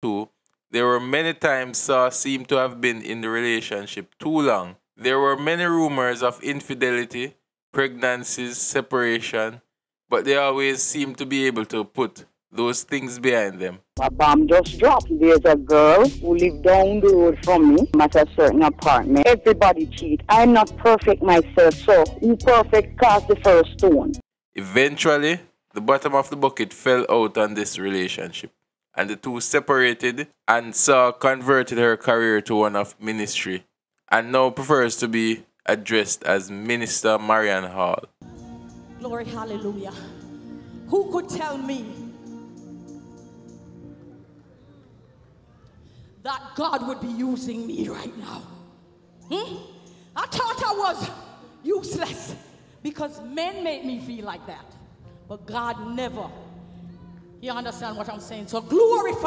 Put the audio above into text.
Two, there were many times Saw seemed to have been in the relationship too long. There were many rumors of infidelity, pregnancies, separation, but they always seemed to be able to put those things behind them. A bomb just dropped. There's a girl who lived down the road from me at a certain apartment. Everybody cheat. I'm not perfect myself, so who perfect cast the first stone. Eventually, the bottom of the bucket fell out on this relationship, and the two separated, and Saw converted her career to one of ministry, and now prefers to be addressed as Minister Marion Hall. Glory, hallelujah. Who could tell me that God would be using me right now? Hmm? I thought I was useless because men made me feel like that. But God never. You understand what I'm saying? So glorify